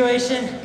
situation.